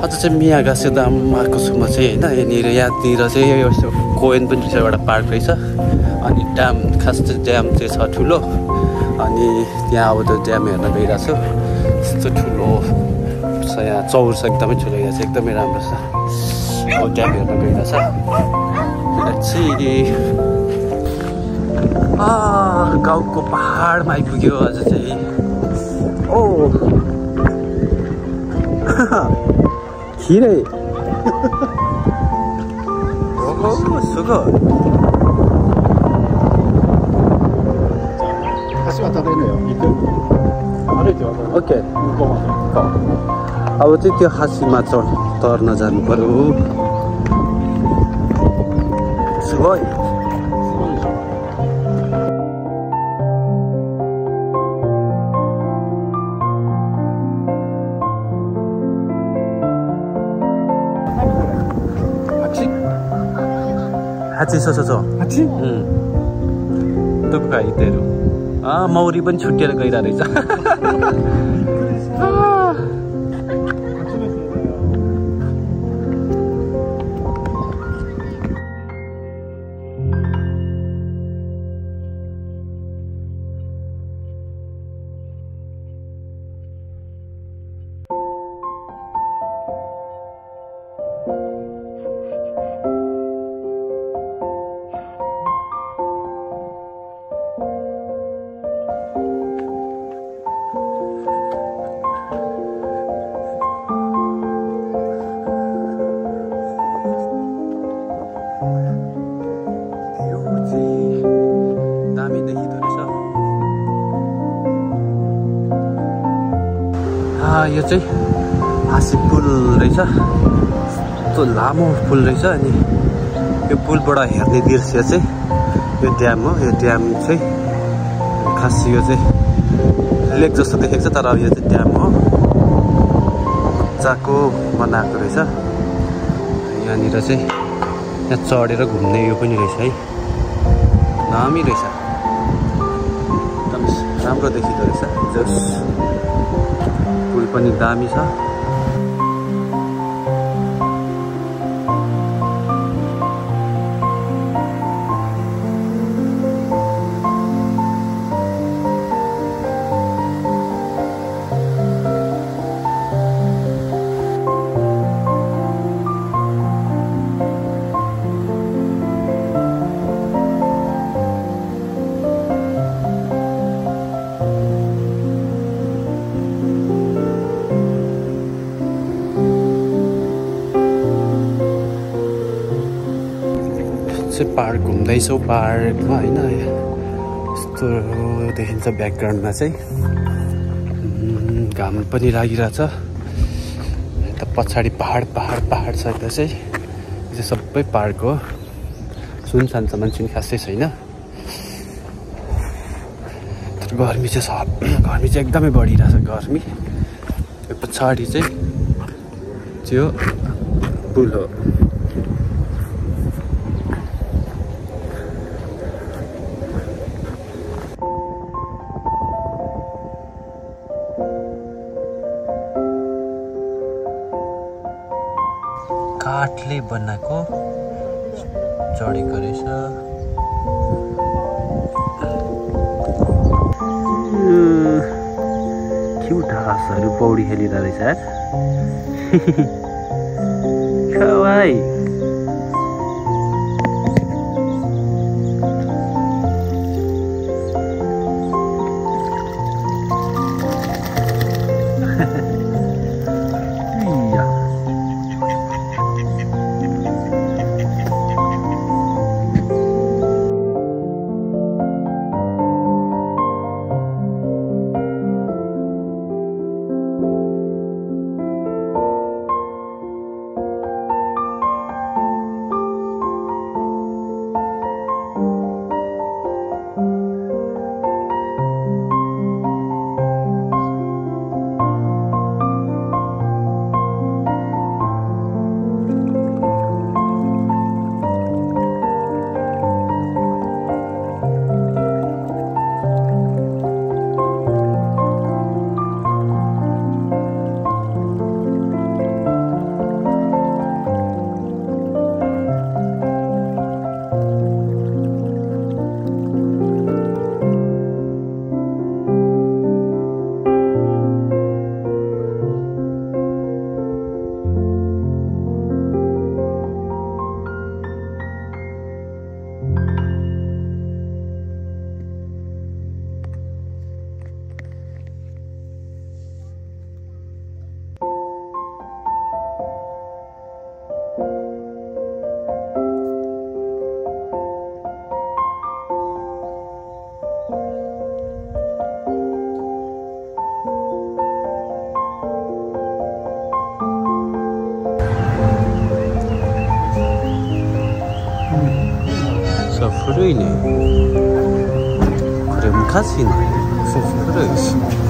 अझ चाहिँ मियागासेदाम आएको छु म चाहिँ होइन यहाँनिर यहाँतिर चाहिँ यसो कोइन पनि रहेछ एउटा पार्क रहेछ। अनि ड्याम खास चाहिँ ड्याम चाहिँ छ ठुलो। अनि त्यहाँ अब त्यो ड्याम हेर्न गइरहेको छु। यस्तो ठुलो छ यहाँ चौर छ एकदमै ठुलो यहाँ चाहिँ एकदमै राम्रो छ। अब ड्याम हेर्न गइरहेको छ। गाउँको पाहाडमा आइपुग्यो आज चाहिँ। ओ खिरै सुगो ओके अब चाहिँ त्यो हाँसीमा चढ तर्न जानु पर्यो सुगो हाची छ छ तुक्का हितेहरू मौरी पनि छुट्टिएर गइरहेको रहेछ यो चाहिँ हाँसी पुल रहेछ यस्तो लामो पुल रहेछ अनि यो पुलबाट हेर्ने दृश्य चाहिँ यो ड्याम हो यो ड्याम चाहिँ खास यो चाहिँ लेक जस्तो देखेको छ तर अब यो चाहिँ ड्याम हो मजाको बनाएको रहेछ यहाँनिर चाहिँ यहाँ चढेर घुम्ने यो पनि रहेछ है दामी रहेछ एकदम राम्रो देखिँदो रहेछ जस पुल पनि दामी छ चाहिँ पार्क घुम्दैछौँ पार्कमा होइन? यस्तो देखिन्छ ब्याकग्राउन्डमा चाहिँ। घाम पनि लागिरहेछ। यता पछाडि पहाड पहाड पहाड छ यता चाहिँ। यो सबै पार्क हो। सुनसान छ मान्छे पनि खासै छैन। गर्मी चाहिँ छ गर्मी चाहिँ एकदमै बढिरहेछ गर्मी। पछाडि चाहिँ त्यो पुल हो। काठले बनाएको चढेको रहेछ क्युट पौडी खेलिरहेको रहेछ। खवाई 古いね。これ昔のそうそう。古いし。